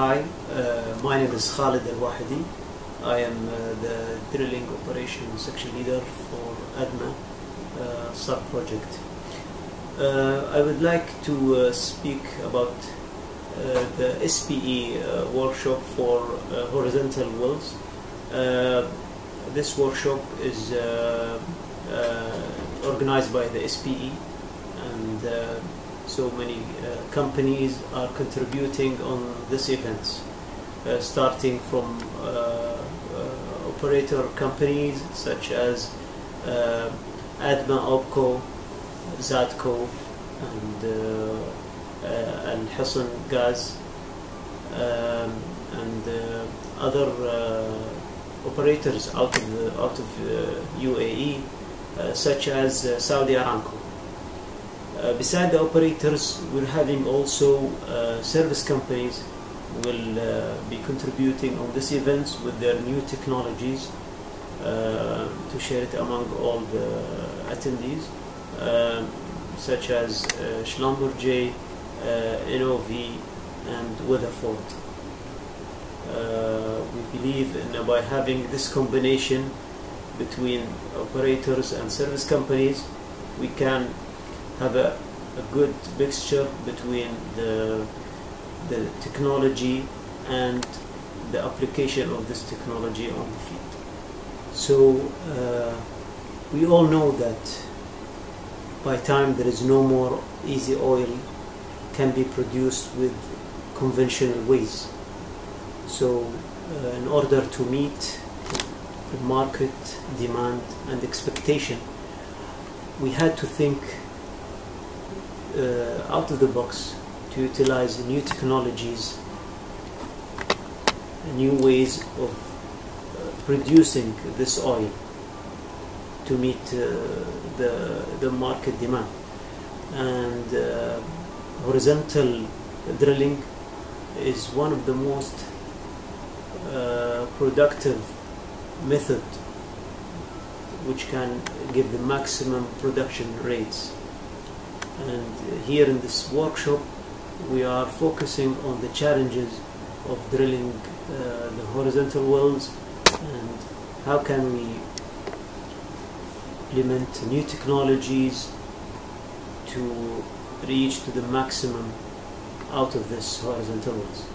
Hi, uh, my name is Khaled Al-Wahedi. I am uh, the drilling operation section leader for ADMA uh, sub project. Uh, I would like to uh, speak about uh, the SPE workshop for horizontal wells. This workshop is organized by the SPE and so many uh, companies are contributing on this event, uh, starting from uh, uh, operator companies such as uh, Adma Opco, ZADCO, and Al Hosn Gas, um, and other operators out of the, out of UAE, such as Saudi Aramco. Uh, beside the operators, we're having also uh, service companies will uh, be contributing on this event with their new technologies uh, to share it among all the attendees, um, such as uh, Schlumberger, uh, NOV, and Weatherford. Uh, we believe in, by having this combination between operators and service companies, we can have a, a good mixture between the, the technology and the application of this technology on the field. So uh, we all know that by time there is no more easy oil can be produced with conventional ways. So uh, in order to meet the market demand and expectation, we had to think out of the box to utilize new technologies, new ways of uh, producing this oil to meet uh, the, the market demand. And uh, horizontal drilling is one of the most uh, productive method which can give the maximum production rates and here in this workshop we are focusing on the challenges of drilling uh, the horizontal wells and how can we implement new technologies to reach to the maximum out of this horizontal wells.